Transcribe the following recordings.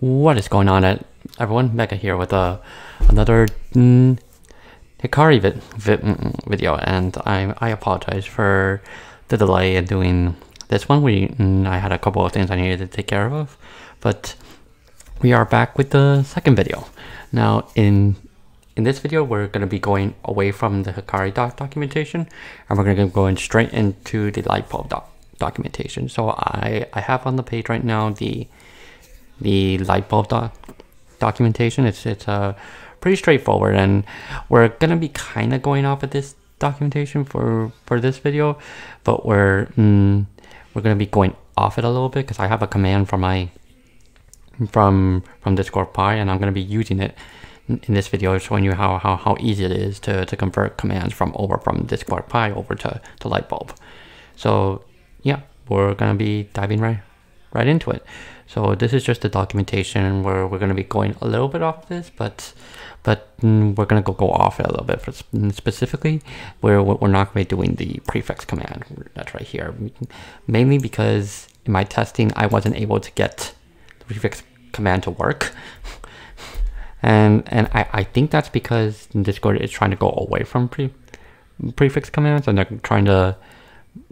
What is going on, everyone? Mega here with uh, another mm, Hikari vid, vid, mm, video, and I I apologize for the delay in doing this one. We mm, I had a couple of things I needed to take care of, but we are back with the second video. Now in in this video, we're going to be going away from the Hikari doc documentation, and we're going to be going straight into the Lightbulb doc documentation. So I I have on the page right now the the Lightbulb doc documentation. It's it's uh, pretty straightforward, and we're gonna be kind of going off of this documentation for for this video, but we're mm, we're gonna be going off it a little bit because I have a command from my from from discord.py, and I'm gonna be using it in this video showing you how, how, how easy it is to, to convert commands from over from discord.py over to, to Lightbulb. So yeah, we're gonna be diving right right into it. So this is just the documentation where we're going to be going a little bit off this, but but mm, we're going to go, go off it a little bit. For specifically, where we're not going to be doing the prefix command. That's right here. Mainly because in my testing, I wasn't able to get the prefix command to work. and and I, I think that's because Discord is trying to go away from pre, prefix commands and they're trying to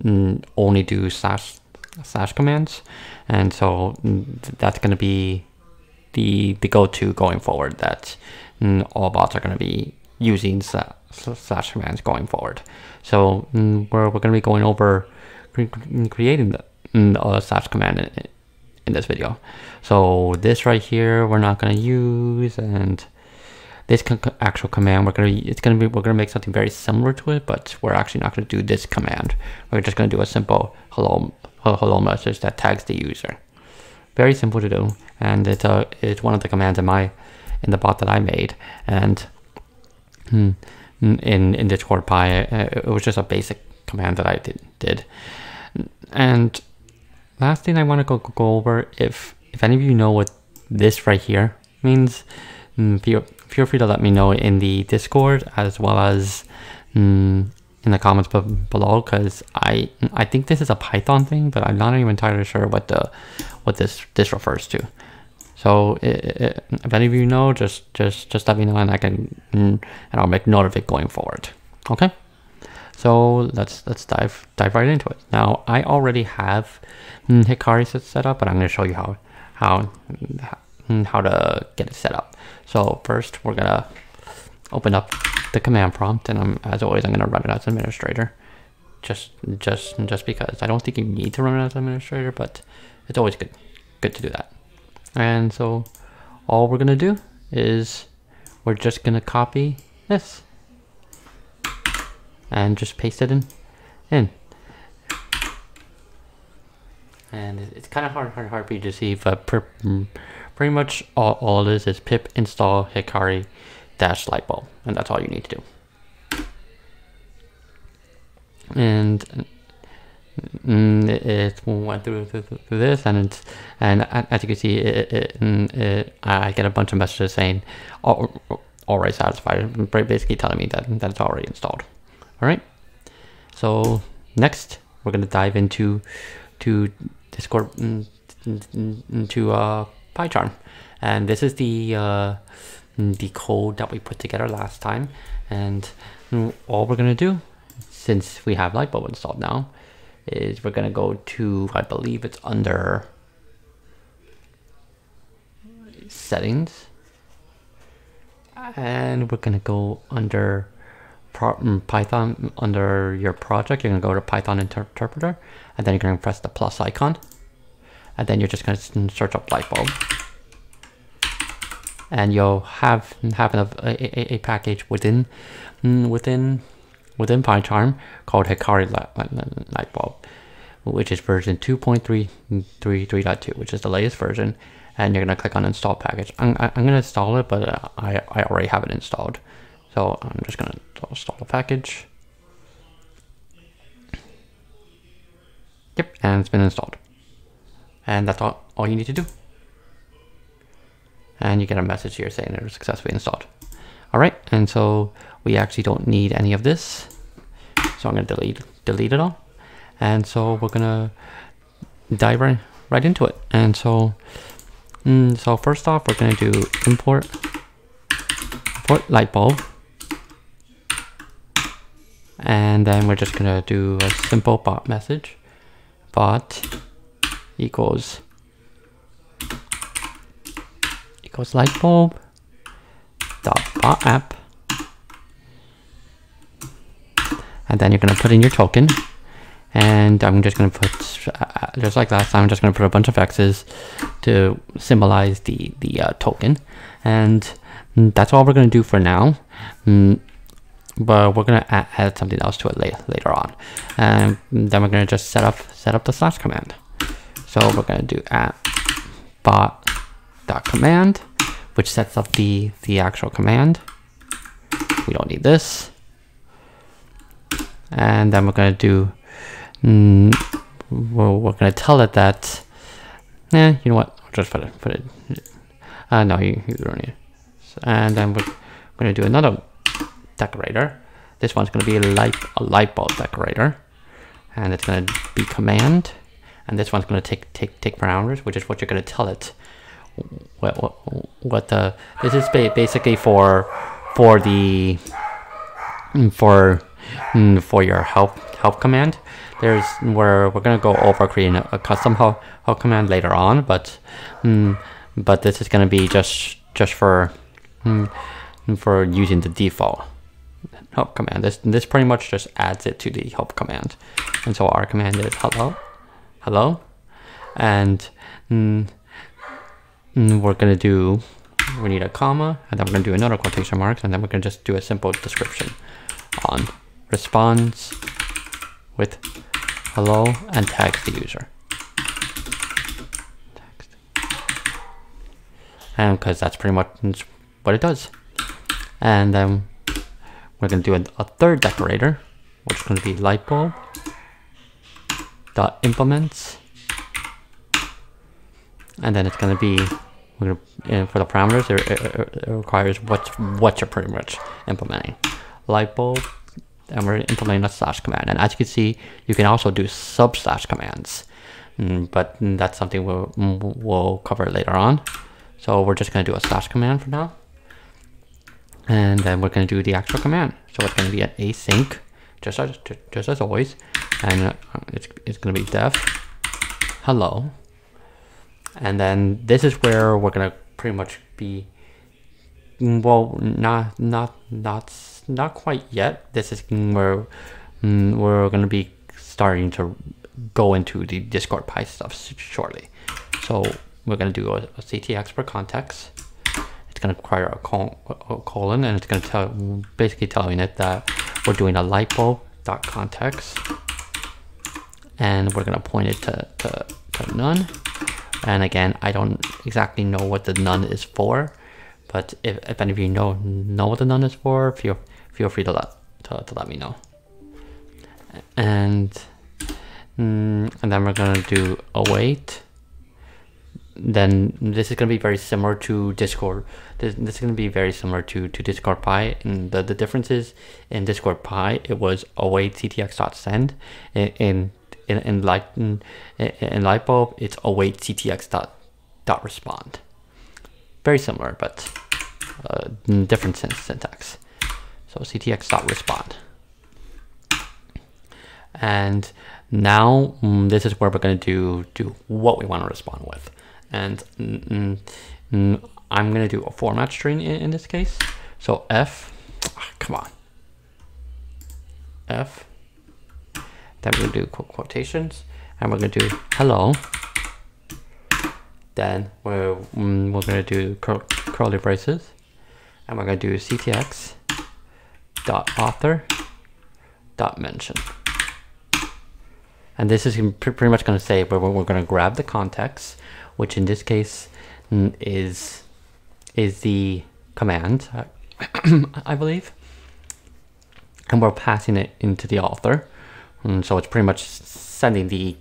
mm, only do slash slash commands. And so mm, that's going to be the the go-to going forward that mm, all bots are going to be using slash commands going forward. So mm, we're, we're going to be going over creating the slash command in, in this video. So this right here we're not going to use and this actual command we're going to it's going to be we're going to make something very similar to it but we're actually not going to do this command. We're just going to do a simple hello hello message that tags the user. Very simple to do, and it's a it's one of the commands in my in the bot that I made, and hmm, in in discord.py, uh, it was just a basic command that I did did. And last thing I want to go go over, if if any of you know what this right here means, hmm, feel feel free to let me know in the Discord as well as. Mm, in the comments below because I I think this is a Python thing, but I'm not even entirely sure what the what this this refers to. So it, it, if any of you know, just just just let me know, and I can mm, and I'll make note of it going forward. Okay. So let's let's dive dive right into it. Now I already have mm, Hikari set up, but I'm going to show you how how mm, how to get it set up. So first we're gonna open up the command prompt, and I'm, as always, I'm going to run it as administrator. Just, just, just because I don't think you need to run it as administrator, but it's always good, good to do that. And so, all we're going to do is we're just going to copy this and just paste it in, in. And it's kind of hard, hard, hard for you to see, but per, mm, pretty much all, all it is is pip install Hikari dash light bulb, and that's all you need to do. And mm, it, went through, this, and it's and as you can see, it, it, mm, it, I get a bunch of messages saying already satisfied, basically telling me that that it's already installed. All right. So next, we're gonna dive into to Discord mm, into uh, PyCharm, and this is the uh, the code that we put together last time. And all we're gonna do, since we have Lightbulb installed now, is we're gonna go to, I believe it's under settings. And we're gonna go under mm, Python, under your project, you're gonna go to Python interpreter, and then you're gonna press the plus icon. And then you're just gonna search up Lightbulb and you'll have have a, a, a package within mm, within within PyCharm called Hikari Lightbulb, which is version 2.3.3.2, which is the latest version. And you're gonna click on install package. I'm, I'm gonna install it, but uh, I, I already have it installed. So I'm just gonna install the package. Yep, and it's been installed. And that's all, all you need to do and you get a message here saying it was successfully installed. All right, and so we actually don't need any of this. So I'm gonna delete, delete it all. And so we're gonna dive right, right into it. And so Mm, so first off, we're gonna do import import lightbulb, and then we're just gonna do a simple bot message. Bot equals equals lightbulb dot bot app, and then you're gonna put in your token and I'm just going to put, uh, just like last time, I'm just going to put a bunch of X's to symbolize the, the uh, token. And that's all we're going to do for now. Mm, but we're going to add, add, something else to it later, later on. And then we're going to just set up, set up the slash command. So we're going to do at bot dot command, which sets up the, the actual command. We don't need this. And then we're going to do Mm, well, we're going to tell it that, eh, you know what, I'll just put it, put it, uh, no, you, you don't need it. And then we're going to do another decorator. This one's going to be a light, a lightbulb decorator. And it's going to be command. And this one's going to take, take, take parameters, which is what you're going to tell it. What, what, what the, this is basically for, for the, for, mm, for your help, help command there's where we're going to go over creating a, a custom help, help command later on, but mm, but this is going to be just just for mm, for using the default help command. This this pretty much just adds it to the help command, and so our command is hello, hello, and mm, mm we're to do we need a comma, and then we're going to do another quotation marks, and then we're to just do a simple description on response with hello and tags the user. And because that's pretty much what it does. And then we're going to do a, third decorator, which is going to be lightbulb dot implements. And then it's going to be gonna, for the parameters, it, it, it requires what what you're pretty much implementing. Lightbulb and we're implementing a slash command. And as you can see, you can also do sub slash commands, mm, but that's something we'll, we'll cover later on. So we're just going to do a slash command for now. And then we're going to do the actual command. So it's going to be an async, just as, just as always. And uh, it's, it's going to be def hello. And then this is where we're to pretty much be, mm, well, not, not, not not quite yet. This is where mm, we're to be starting to go into the Discord Pi stuff shortly. So we're to do a, a CT expert context. It's to require a, col a colon, and it's to tell basically telling it that we're doing a bulb dot context, and we're to point it to, to, to none. And again, I don't exactly know what the none is for, but if, if any of you know know what the none is for, feel feel free to let to, to let me know. And mm, and then we're gonna do await. Then this is gonna be very similar to Discord. This, this is gonna be very similar to to discord.py. And the the difference is in discord.py it was await ctx.send. In in in, in light in, it's await ctx dot dot respond. Very similar, but uh, different syntax. So ctx dot respond. And now mm, this is where we're going to do, do what we want to respond with. And mm, mm, I'm going to do a format string in, in this case. So f, oh, come on, f, then we're to do quotations, and we're going to do hello. Then we're, mm, we're going to do cur curly braces, and we're going to do ctx dot author dot mention. And this is pretty much going to say where we're going to grab the context, which in this case is is the command, I believe, and we're passing it into the author. And so it's pretty much sending the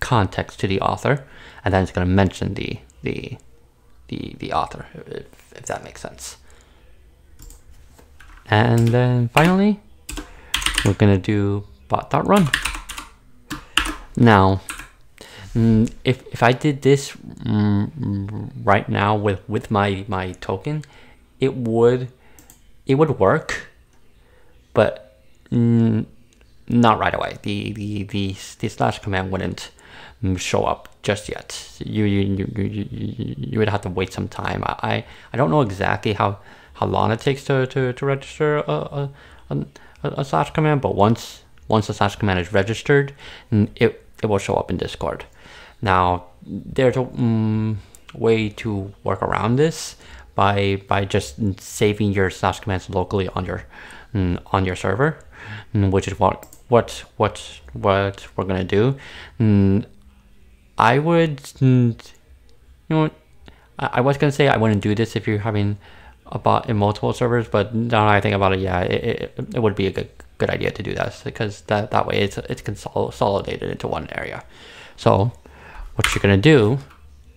context to the author, and then it's going to mention the the the the author, if, if that makes sense. And then finally, we're gonna do bot.run. Now, mm, if if I did this mm, right now with with my my token, it would it would work, but mm, not right away. The the the the slash command wouldn't show up just yet. You you you you, you, would have to wait some time. I I don't know exactly how how long it takes to to, to register a, a, a, slash command, but once once the slash command is registered, it it will show up in Discord. Now there's a um, way to work around this by by just saving your slash commands locally on your on your server, which is what what what what we're gonna do. I would, you know, I, was gonna say I wouldn't do this if you're having a bot in multiple servers, but now I think about it, yeah, it, it, it would be a good good idea to do that because that that way it's it's consolidated into one area. So what you're gonna do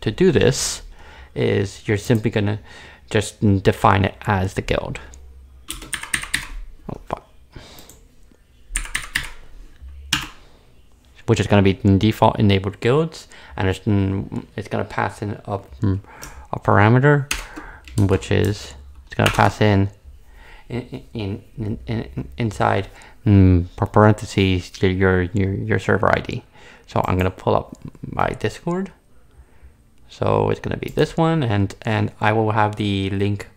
to do this is you're simply gonna just define it as the guild. Oh, fuck. Which is going to be in default enabled guilds, and it's, mm, it's going to pass in a, mm, a parameter, which is it's going to pass in in, in, in, in inside mm, parentheses your, your your server ID. So I'm going to pull up my Discord. So it's going to be this one and, and I will have the link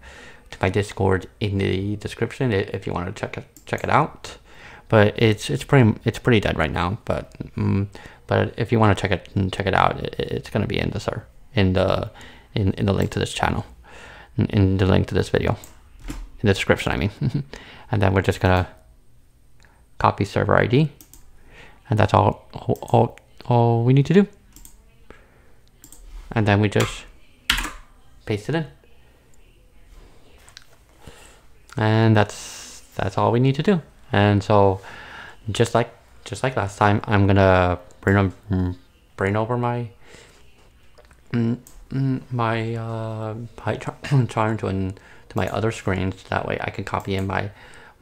to my Discord in the description if you want to check it, check it out. But it's it's pretty it's pretty dead right now. But um, but if you want to check it check it out, it, it's going to be in the sir in the in, in the link to this channel, in, in the link to this video, in the description. I mean, and then we're just gonna copy server ID, and that's all all all we need to do and then we just paste it in and that's that's all we need to do and so just like just like last time I'm gonna bring bring over my my uh PyCharm to an, to my other screens. That way I can copy in my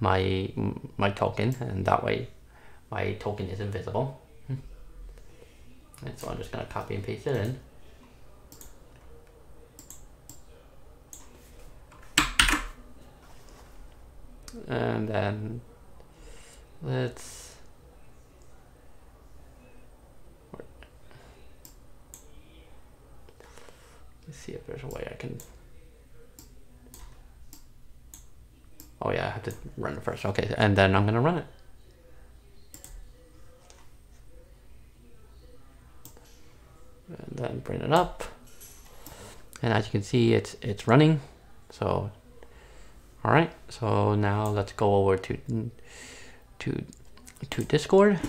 my my token and that way my token is invisible. And so I'm just gonna copy and paste it in. And then let's let's see if there's a way I can oh yeah I have to run it first. Okay and then I'm gonna run it. And then bring it up. And as you can see it's it's running. So all right, so now let's go over to to to Discord,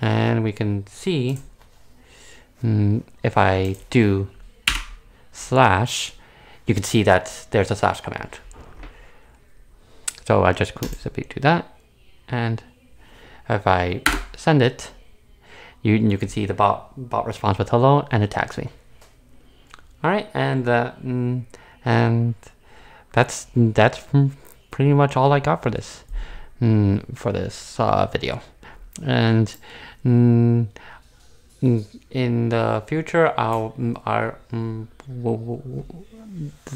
and we can see mm, if I do slash, you can see that there's a slash command. So I just simply do that, and if I send it, you you can see the bot bot responds with hello and it tags me. All right, and uh, mm, and that's that's pretty much all I got for this mm, for this uh, video and mm, in the future I'll our mm,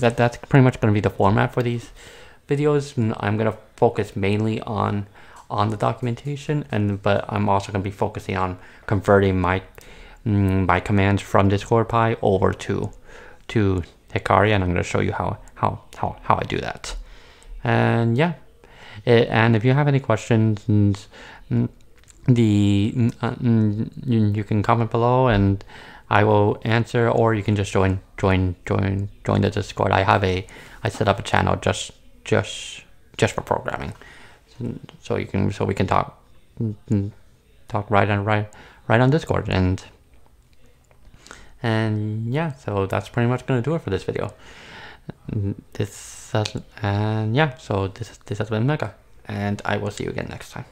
that that's pretty much going to be the format for these videos I'm going to focus mainly on on the documentation and but I'm also going to be focusing on converting my mm, my commands from discord.py over to to Hikari and I'm going to show you how, how, how, how I do that. And yeah, it, and if you have any questions, and, mm, the mm, uh, mm, you can comment below and I will answer or you can just join join join join the discord. I have a I set up a channel just just just for programming. So you can so we can talk talk right on right right on discord and and yeah, so that's pretty much gonna do it for this video. This and yeah, so this this has been Mega, and I will see you again next time.